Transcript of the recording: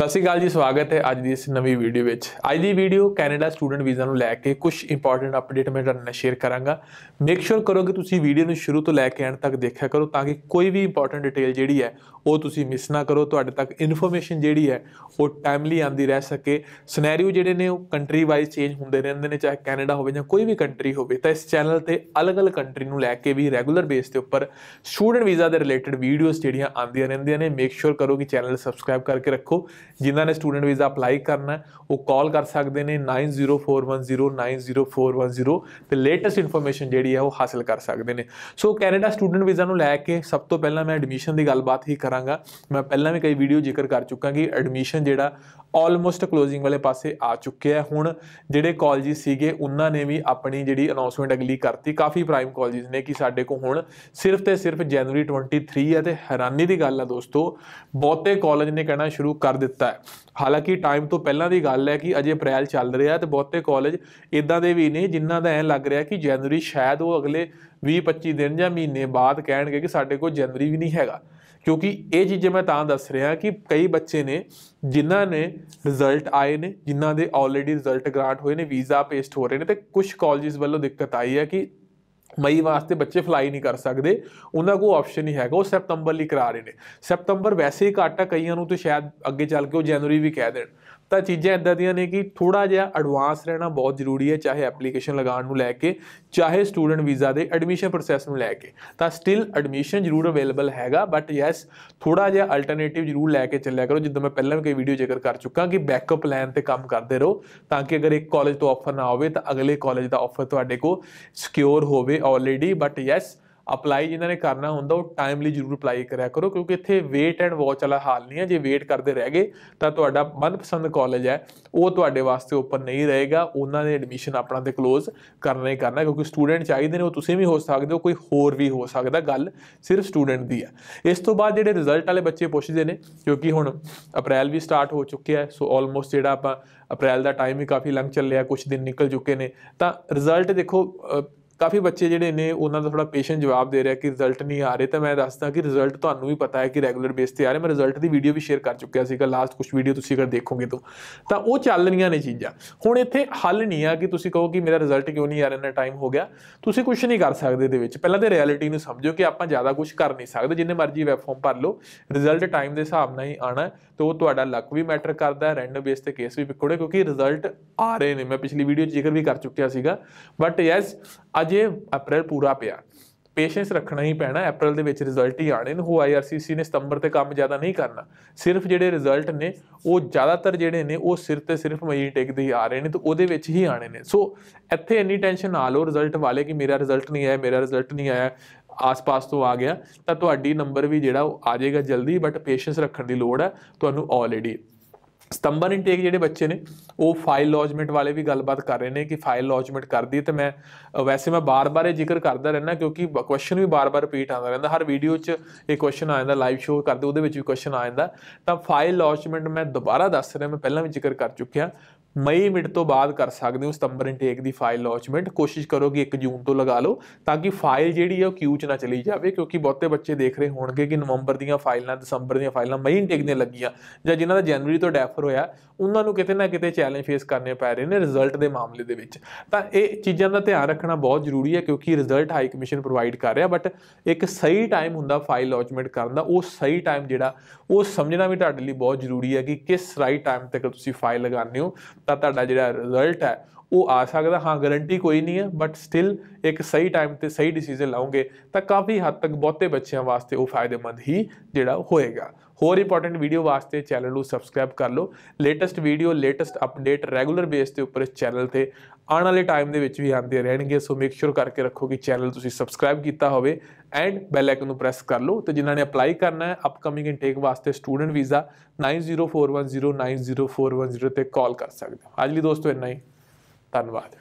ਸਤਿ ਸ਼੍ਰੀ ਅਕਾਲ ਜੀ, ਸਵਾਗਤ ਹੈ ਅੱਜ ਦੀ ਇਸ ਨਵੀਂ ਵੀਡੀਓ ਵਿੱਚ। ਅੱਜ ਦੀ ਵੀਡੀਓ ਕੈਨੇਡਾ ਸਟੂਡੈਂਟ ਵੀਜ਼ਾ ਨੂੰ ਲੈ ਕੇ ਕੁਝ ਇੰਪੋਰਟੈਂਟ ਅਪਡੇਟ ਮੈਂ ਤੁਹਾਡੇ ਨਾਲ ਸ਼ੇਅਰ ਕਰਾਂਗਾ। ਮੇਕ ਸ਼ੋਰ ਕਰੋ ਕਿ ਤੁਸੀਂ ਵੀਡੀਓ ਨੂੰ ਸ਼ੁਰੂ ਤੋਂ ਲੈ ਕੇ ਐਂਡ ਤੱਕ ਦੇਖਿਆ ਕਰੋ ਤਾਂ ਕਿ ਕੋਈ ਵੀ ਇੰਪੋਰਟੈਂਟ ਡਿਟੇਲ ਜਿਹੜੀ ਹੈ, ਉਹ ਤੁਸੀਂ ਮਿਸ ਨਾ ਕਰੋ। ਤੁਹਾਡੇ ਤੱਕ ਇਨਫੋਰਮੇਸ਼ਨ ਜਿਹੜੀ ਹੈ, ਉਹ ਟਾਈਮਲੀ ਆਂਦੀ ਰਹਿ ਸਕੇ। ਸਿਨੈਰੀਓ ਜਿਹੜੇ ਨੇ, ਉਹ ਕੰਟਰੀ ਵਾਈਜ਼ ਚੇਂਜ ਹੁੰਦੇ ਰਹਿੰਦੇ ਨੇ, ਚਾਹੇ ਕੈਨੇਡਾ ਹੋਵੇ ਜਾਂ ਕੋਈ ਵੀ ਕੰਟਰੀ ਹੋਵੇ, ਤਾਂ ਇਸ ਚੈਨਲ ਤੇ ਅਲੱਗ-ਅਲੱਗ ਕੰਟਰੀ ਨੂੰ ਲੈ ਕੇ ਵੀ ਰੈਗੂਲਰ ਬੇਸ ਤੇ ਉੱਪਰ ਸਟੂਡੈਂਟ ਵੀਜ਼ਾ ਦੇ ਰਿਲੇਟਡ ਵੀਡੀਓਜ਼ ਜਿਹੜੀਆਂ ਆਉਂਦੀਆਂ ਰਹਿੰਦੀਆਂ ਨੇ ਮੇਕ ਸ਼ੋਰ ਕਰੋ ਕਿ ਚੈਨਲ ਸਬਸਕ੍ਰਾਈਬ ਕਰਕੇ ਰੱਖੋ। ਜਿਨ੍ਹਾਂ ਨੇ ਸਟੂਡੈਂਟ ਵੀਜ਼ਾ ਅਪਲਾਈ ਕਰਨਾ ਉਹ ਕਾਲ ਕਰ ਸਕਦੇ ਨੇ 9041090410 ਤੇ ਲੇਟੈਸਟ ਇਨਫੋਰਮੇਸ਼ਨ ਜਿਹੜੀ ਹੈ ਉਹ ਹਾਸਲ ਕਰ ਸਕਦੇ ਨੇ। ਸੋ ਕੈਨੇਡਾ ਸਟੂਡੈਂਟ ਵੀਜ਼ਾ ਨੂੰ ਲੈ ਕੇ ਸਭ ਤੋਂ ਪਹਿਲਾਂ ਮੈਂ ਐਡਮਿਸ਼ਨ ਦੀ ਗੱਲਬਾਤ ਹੀ ਕਰਾਂਗਾ। ਮੈਂ ਪਹਿਲਾਂ ਵੀ ਕਈ ਵੀਡੀਓ ਜ਼ਿਕਰ ਕਰ ਚੁੱਕਾ ਕਿ ਐਡਮਿਸ਼ਨ ਜਿਹੜਾ ਆਲਮੋਸਟ ਕਲੋਜ਼ਿੰਗ ਵਾਲੇ ਪਾਸੇ ਆ ਚੁੱਕਿਆ ਹੈ। ਹੁਣ ਜਿਹੜੇ ਕਾਲਜਿਸ ਸੀਗੇ, ਉਹਨਾਂ ਨੇ ਵੀ ਆਪਣੀ ਜਿਹੜੀ ਅਨਾਉਂਸਮੈਂਟ ਅਗਲੀ ਕਰਤੀ। ਕਾਫੀ ਪ੍ਰਾਈਮ ਕਾਲਜਿਸ ਨੇ ਕਿ ਸਾਡੇ ਕੋਲ ਹੁਣ ਸਿਰਫ ਤੇ ਸਿਰਫ ਜਨਵਰੀ 23 ਹੈ ਤੇ ਹੈਰਾਨੀ ਦੀ ਗੱਲ ਆ ਦੋਸਤੋ, ਬਹੁਤੇ ਕਾਲਜ ਨੇ ਕਹਿਣਾ ਸ਼ੁਰੂ ਕਰ ਦਿੱਤਾ ਹੈ ਹਾਲਾਂਕਿ ਟਾਈਮ ਤੋਂ ਪਹਿਲਾਂ ਦੀ ਗੱਲ ਹੈ ਕਿ ਅਜੇ ਅਪ੍ਰੈਲ ਚੱਲ ਰਿਹਾ ਤੇ ਬਹੁਤੇ ਕਾਲਜ ਇਦਾਂ ਦੇ ਵੀ ਨੇ ਜਿਨ੍ਹਾਂ ਦਾ ਐ ਲੱਗ ਰਿਹਾ ਕਿ ਜਨਵਰੀ ਸ਼ਾਇਦ ਉਹ ਅਗਲੇ 20-25 ਦਿਨ ਜਾਂ ਮਹੀਨੇ ਬਾਅਦ ਕਹਿਣਗੇ ਕਿ ਸਾਡੇ ਕੋਲ ਜਨਵਰੀ ਵੀ ਨਹੀਂ ਹੈਗਾ। ਕਿਉਂਕਿ ਇਹ ਚੀਜ਼ਾਂ ਮੈਂ ਤਾਂ ਦੱਸ ਰਿਹਾ ਕਿ ਕਈ ਬੱਚੇ ਨੇ ਜਿਨ੍ਹਾਂ ਨੇ ਰਿਜ਼ਲਟ ਆਏ ਨੇ, ਜਿਨ੍ਹਾਂ ਦੇ ਆਲਰੇਡੀ ਰਿਜ਼ਲਟ ਗ੍ਰਾਂਟ ਹੋਏ ਨੇ ਵੀਜ਼ਾ ਪੇਸਟ ਹੋ ਰਹੇ ਨੇ ਤੇ ਕੁਝ ਕਾਲਜਸ ਵੱਲੋਂ ਦਿੱਕਤ ਆਈ ਹੈ ਕਿ ਮਈ ਵਾਸਤੇ ਬੱਚੇ ਫਲਾਈ ਨਹੀਂ ਕਰ ਸਕਦੇ, ਉਹਨਾਂ ਕੋਲ ਆਪਸ਼ਨ ਨਹੀਂ ਹੈਗਾ, ਉਹ ਸਤੰਬਰ ਲਈ ਕਰਾ ਰਹੇ ਨੇ। ਸੈਪਟੰਬਰ ਵੈਸੇ ਹੀ ਘੱਟ ਆ, ਕਈਆਂ ਨੂੰ ਤੇ ਸ਼ਾਇਦ ਅੱਗੇ ਚੱਲ ਕੇ ਉਹ ਜਨਵਰੀ ਵੀ ਕਹਿ ਦੇਣ। ਤਾਂ ਚੀਜ਼ਾਂ ਇਦਾਂ ਦੀਆਂ ਨੇ ਕਿ ਥੋੜਾ ਜਿਹਾ ਐਡਵਾਂਸ ਰਹਿਣਾ ਬਹੁਤ ਜ਼ਰੂਰੀ ਹੈ, ਚਾਹੇ ਐਪਲੀਕੇਸ਼ਨ ਲਗਾਉਣ ਨੂੰ ਲੈ ਕੇ, ਚਾਹੇ ਸਟੂਡੈਂਟ ਵੀਜ਼ਾ ਦੇ ਐਡਮਿਸ਼ਨ ਪ੍ਰੋਸੈਸ ਨੂੰ ਲੈ ਕੇ। ਤਾਂ ਸਟਿਲ ਐਡਮਿਸ਼ਨ ਜ਼ਰੂਰ ਅਵੇਲੇਬਲ ਹੈਗਾ ਬਟ ਯੈਸ ਥੋੜਾ ਜਿਹਾ ਅਲਟਰਨੇਟਿਵ ਜ਼ਰੂਰ ਲੈ ਕੇ ਚੱਲਿਆ ਕਰੋ। ਜਿੱਦਾਂ ਮੈਂ ਪਹਿਲਾਂ ਵੀ ਕਈ ਵੀਡੀਓ ਜ਼ਿਕਰ ਕਰ ਚੁੱਕਾ ਕਿ ਬੈਕਅਪ ਪਲਾਨ ਤੇ ਕੰਮ ਕਰਦੇ ਰਹੋ, ਤਾਂ ਕਿ ਅਗਰ ਇੱਕ ਕਾਲਜ ਤੋਂ ਆਫਰ ਨਾ ਹੋਵੇ, ਤਾਂ ਅਗਲੇ ਕਾਲਜ ਦਾ ਆਫਰ ਤੁਹਾਡੇ ਕੋਲ ਸਿਕਿਉਰ ਹੋਵੇ ਆਲਰੇਡੀ ਬਟ ਯੈਸ ਅਪਲਾਈ ਜਿਨ੍ਹਾਂ ਨੇ ਕਰਨਾ ਹੁੰਦਾ, ਉਹ ਟਾਈਮਲੀ ਜ਼ਰੂਰ ਅਪਲਾਈ ਕਰਿਆ ਕਰੋ, ਕਿਉਂਕਿ ਇੱਥੇ ਵੇਟ ਐਂਡ ਵਾਚ ਵਾਲਾ ਹਾਲ ਨਹੀਂ ਹੈ। ਜੇ ਵੇਟ ਕਰਦੇ ਰਹਿ ਗਏ, ਤਾਂ ਤੁਹਾਡਾ ਮਨਪਸੰਦ ਕਾਲਜ ਹੈ। ਉਹ ਤੁਹਾਡੇ ਵਾਸਤੇ ਓਪਨ ਨਹੀਂ ਰਹੇਗਾ। ਉਹਨਾਂ ਨੇ ਐਡਮਿਸ਼ਨ ਆਪਣਾ ਤੇ ਕਲੋਜ਼ ਕਰਨਾ ਹੀ ਕਰਨਾ, ਕਿਉਂਕਿ ਸਟੂਡੈਂਟ ਚਾਹੀਦੇ ਨੇ, ਉਹ ਤੁਸੀਂ ਵੀ ਹੋ ਸਕਦੇ ਹੋ, ਕੋਈ ਹੋਰ ਵੀ ਹੋ ਸਕਦਾ। ਗੱਲ ਸਿਰਫ ਸਟੂਡੈਂਟ ਦੀ ਹੈ। ਇਸ ਤੋਂ ਬਾਅਦ ਜਿਹੜੇ ਰਿਜ਼ਲਟ ਵਾਲੇ ਬੱਚੇ ਪੁੱਛਦੇ ਨੇ, ਕਿਉਂਕਿ ਹੁਣ ਅਪ੍ਰੈਲ ਵੀ ਸਟਾਰਟ ਹੋ ਚੁੱਕਿਆ ਹੈ ਸੋ ਆਲਮੋਸਟ ਜਿਹੜਾ ਆਪਾਂ ਅਪ੍ਰੈਲ ਦਾ ਟਾਈਮ ਵੀ ਕਾਫੀ ਲੰਘ ਚੱਲਿਆ ਕੁਝ ਦਿਨ ਨਿਕਲ ਚੁੱਕੇ ਨੇ, ਤਾਂ ਰਿਜ਼ਲਟ ਦੇਖੋ ਕਾਫੀ ਬੱਚੇ ਜਿਹੜੇ ਨੇ, ਉਹਨਾਂ ਦਾ ਥੋੜਾ ਪੇਸ਼ੈਂਟ ਜਵਾਬ ਦੇ ਰਿਹਾ ਕਿ ਰਿਜ਼ਲਟ ਨਹੀਂ ਆ ਰਹੇ। ਤਾਂ ਮੈਂ ਦੱਸਦਾ ਕਿ ਰਿਜ਼ਲਟ ਤੁਹਾਨੂੰ ਵੀ ਪਤਾ ਹੈ ਕਿ ਰੈਗੂਲਰ ਬੇਸ ਤੇ ਆ ਰਹੇ। ਮੈਂ ਰਿਜ਼ਲਟ ਦੀ ਵੀਡੀਓ ਵੀ ਸ਼ੇਅਰ ਕਰ ਚੁੱਕਿਆ ਸੀਗਾ। ਲਾਸਟ ਕੁਝ ਵੀਡੀਓ ਤੁਸੀਂ ਅਗਰ ਦੇਖੋਗੇ ਤਾਂ। ਤਾਂ ਉਹ ਚੱਲ ਰਹੀਆਂ ਨੇ ਚੀਜ਼ਾਂ। ਹੁਣ ਇੱਥੇ ਹੱਲ ਨਹੀਂ ਆ ਕਿ ਤੁਸੀਂ ਕਹੋ ਕਿ ਮੇਰਾ ਰਿਜ਼ਲਟ ਕਿਉਂ ਨਹੀਂ ਆ ਰਿਹਾ, ਇੰਨਾ ਟਾਈਮ ਹੋ ਗਿਆ। ਤੁਸੀਂ ਕੁਝ ਨਹੀਂ ਕਰ ਸਕਦੇ ਇਹਦੇ ਵਿੱਚ। ਪਹਿਲਾਂ ਤੇ ਰਿਐਲਿਟੀ ਨੂੰ ਸਮਝੋ ਕਿ ਆਪਾਂ ਜ਼ਿਆਦਾ ਕੁਝ ਕਰ ਨਹੀਂ ਸਕਦੇ। ਜਿੰਨੇ ਮਰਜ਼ੀ ਵੈਬ ਫਾਰਮ ਭਰ ਲਓ। ਰਿਜ਼ਲਟ ਟਾਈਮ ਦੇ ਹਿਸਾਬ ਨਾਲ ਹੀ ਆਣਾ ਤੇ ਉਹ ਤੁਹਾਡਾ ਲੱਕ ਵੀ ਮੈਟਰ ਕਰਦਾ ਹੈ। ਰੈਂਡਮ ਬੇਸ ਤੇ ਕੇਸ ਵੀ ਵਿਕੋੜੇ। ਕਿਉਂਕਿ ਰਿਜ਼ਲਟ ਆ ਰਹੇ ਨੇ। ਮੈਂ ਪਿਛਲੀ ਵੀਡੀਓ 'ਚ ਜ਼ਿਕਰ ਵੀ ਕਰ ਚੁੱਕਿਆ ਸੀਗਾ। ਬਟ ਯੈਸ ਅੱਜ ਅਪ੍ਰੈਲ ਪੂਰਾ ਪਿਆ। ਪੇਸ਼ੈਂਸ ਰੱਖਣਾ ਹੀ ਪੈਣਾ ਅਪ੍ਰੈਲ ਦੇ ਵਿੱਚ ਰਿਜ਼ਲਟ ਹੀ ਆਣੇ ਨੇ। ਉਹ ਆਈਆਰਸੀਸੀ ਨੇ ਸਤੰਬਰ ਤੇ ਕੰਮ ਜ਼ਿਆਦਾ ਨਹੀਂ ਕਰਨਾ। ਸਿਰਫ ਜਿਹੜੇ ਰਿਜ਼ਲਟ ਨੇ, ਉਹ ਜ਼ਿਆਦਾਤਰ ਜਿਹੜੇ ਨੇ, ਉਹ ਸਿਰ ਤੇ ਸਿਰਫ ਮਈ ਟੇਕ ਦੇ ਹੀ ਆ ਰਹੇ ਨੇ ਤੇ ਉਹਦੇ ਵਿੱਚ ਹੀ ਆਣੇ ਨੇ। ਸੋ ਇੱਥੇ ਇੰਨੀ ਟੈਨਸ਼ਨ ਨਾ ਲਓ ਰਿਜ਼ਲਟ ਵਾਲੇ ਕਿ ਮੇਰਾ ਰਿਜ਼ਲਟ ਨਹੀਂ ਆਇਆ, ਮੇਰਾ ਰਿਜ਼ਲਟ ਨਹੀਂ ਆਇਆ, ਆਸ-ਪਾਸ ਤੋਂ ਆ ਗਿਆ। ਤਾਂ ਤੁਹਾਡੀ ਨੰਬਰ ਵੀ ਜਿਹੜਾ ਉਹ ਆ ਜਾਏਗਾ ਜਲਦੀ ਬਟ ਪੇਸ਼ੈਂਸ ਰੱਖਣ ਦੀ ਲੋੜ ਹੈ। ਤੁਹਾਨੂੰ ਆਲਰੇਡੀ ਸਤੰਬਰ ਇਨਟੇਕ ਜਿਹੜੇ ਬੱਚੇ ਨੇ, ਉਹ ਫਾਈਲ ਲੌਜਮੈਂਟ ਵਾਲੇ ਵੀ ਗੱਲਬਾਤ ਕਰ ਰਹੇ ਨੇ ਕਿ ਫਾਈਲ ਲੌਜਮੈਂਟ ਕਰਦੀ ਤੇ ਮੈਂ ਵੈਸੇ ਮੈਂ ਬਾਰ-ਬਾਰ ਇਹ ਜ਼ਿਕਰ ਕਰਦਾ ਰਹਿਣਾ ਕਿਉਂਕਿ ਕੁਐਸਚਨ ਵੀ ਬਾਰ-ਬਾਰ ਰਿਪੀਟ ਆਉਂਦਾ ਰਹਿੰਦਾ। ਹਰ ਵੀਡੀਓ 'ਚ ਇਹ ਕੁਐਸਚਨ ਆ ਜਾਂਦਾ ਲਾਈਵ ਸ਼ੋਅ ਕਰਦੇ, ਉਹਦੇ ਵਿੱਚ ਵੀ ਕੁਐਸਚਨ ਆ ਜਾਂਦਾ। ਤਾਂ ਫਾਈਲ ਲੌਜਮੈਂਟ ਮੈਂ ਦੁਬਾਰਾ ਦੱਸ ਰਿਹਾ, ਮੈਂ ਪਹਿਲਾਂ ਵੀ ਜ਼ਿਕਰ ਕਰ ਚੁੱਕਿਆ। ਮਈ ਮਿਡ ਤੋਂ ਬਾਅਦ ਕਰ ਸਕਦੇ ਹੋ ਸਤੰਬਰ ਇਨਟੇਕ ਦੀ ਫਾਈਲ ਲੌਜਮੈਂਟ ਕੋਸ਼ਿਸ਼ ਕਰੋ ਕਿ 1 ਜੂਨ ਤੋਂ ਲਗਾ ਲਓ ਤਾਂ ਕਿ ਫਾਈਲ ਜਿਹੜੀ ਹੈ ਉਹ ਕਿਊ 'ਚ ਨਾ ਚਲੀ ਜਾਵੇ, ਕਿਉਂਕਿ ਬਹੁਤੇ ਬੱਚੇ ਦੇਖ ਰਹੇ ਹੋਣਗੇ ਕਿ ਨਵੰਬਰ ਦੀਆਂ ਫਾਈਲਾਂ, ਦਸੰਬਰ ਦੀਆਂ ਫਾਈਲਾਂ ਮਈ ਇਨਟੇਕ ਦੀਆਂ ਲੱਗੀਆਂ ਜਾਂ ਜਿਨ੍ਹਾਂ ਦਾ ਜਨਵਰੀ ਤੋਂ ਡੈਫਰ ਹੋਇਆ, ਉਹਨਾਂ ਨੂੰ ਕਿਤੇ ਨਾ ਕਿਤੇ ਚੈਲੰਜ ਫੇਸ ਕਰਨੇ ਪੈ ਰਹੇ ਨੇ ਰਿਜ਼ਲਟ ਦੇ ਮਾਮਲੇ ਦੇ ਵਿੱਚ। ਤਾਂ ਇਹ ਚੀਜ਼ਾਂ ਦਾ ਧਿਆਨ ਰੱਖਣਾ ਬਹੁਤ ਜ਼ਰੂਰੀ ਹੈ ਕਿਉਂਕਿ ਰਿਜ਼ਲਟ ਹਾਈ ਕਮਿਸ਼ਨ ਪ੍ਰੋਵਾਈਡ ਕਰ ਰਿਹਾ ਬਟ ਇੱਕ ਸਹੀ ਟਾਈਮ ਹੁੰਦਾ ਫਾਈਲ ਲੌਜਮੈਂਟ ਕਰਨ ਦਾ, ਉਹ ਸਹੀ ਟਾਈਮ ਜਿਹੜਾ, ਉਹ ਸਮਝਣਾ ਵੀ ਤੁਹਾਡੇ ਲਈ ਬਹੁਤ ਜ਼ਰੂਰੀ ਹੈ ਕਿ ਕਿਸ ਰਾਈਟ ਟਾਈਮ ਤੱਕ ਤੁਸੀਂ ਫਾਈਲ ਲਗਾਉਂਦੇ ਹੋ। ਤਾਂ ਤੁਹਾਡਾ ਜਿਹੜਾ ਰਿਜ਼ਲਟ ਹੈ ਉਹ ਆ ਸਕਦਾ, ਹਾਂ ਗਾਰੰਟੀ ਕੋਈ ਨਹੀਂ ਹੈ ਬਟ ਸਟਿਲ ਇੱਕ ਸਹੀ ਟਾਈਮ ਤੇ ਸਹੀ ਡਿਸੀਜਨ ਲਾਓਗੇ, ਤਾਂ ਕਾਫੀ ਹੱਦ ਤੱਕ ਬਹੁਤੇ ਬੱਚਿਆਂ ਵਾਸਤੇ ਉਹ ਫਾਇਦੇਮੰਦ ਹੀ ਜਿਹੜਾ ਹੋਏਗਾ। ਹੋਰ ਇੰਪੋਰਟੈਂਟ ਵੀਡੀਓ ਵਾਸਤੇ ਚੈਨਲ ਨੂੰ ਸਬਸਕ੍ਰਾਈਬ ਕਰ ਲਓ। Latest video latest update regular base ਤੇ ਉੱਪਰ ਇਸ ਚੈਨਲ ਤੇ ਆਉਣ ਵਾਲੇ ਟਾਈਮ ਦੇ ਵਿੱਚ ਵੀ ਆਉਂਦੇ ਰਹਿਣਗੇ ਸੋ ਮੇਕ ਸ਼ੋਰ ਕਰਕੇ ਰੱਖੋ ਕਿ ਚੈਨਲ ਤੁਸੀਂ ਸਬਸਕ੍ਰਾਈਬ ਕੀਤਾ ਹੋਵੇ ਐਂਡ ਬੈਲ ਆਈਕਨ ਨੂੰ ਪ੍ਰੈਸ ਕਰ ਲਓ ਤੇ ਜਿਨ੍ਹਾਂ ਨੇ ਅਪਲਾਈ ਕਰਨਾ ਹੈ ਅਪਕਮਿੰਗ ਇਨਟੇਕ ਵਾਸਤੇ ਸਟੂਡੈਂਟ ਵੀਜ਼ਾ 9041090410 ਤੇ ਕਾਲ ਕਰ ਸਕਦੇ ਹੋ। ਅੱਜ ਲਈ ਦੋਸਤੋ ਇੰਨਾ ਹੀ। ਧੰਨਵਾਦ।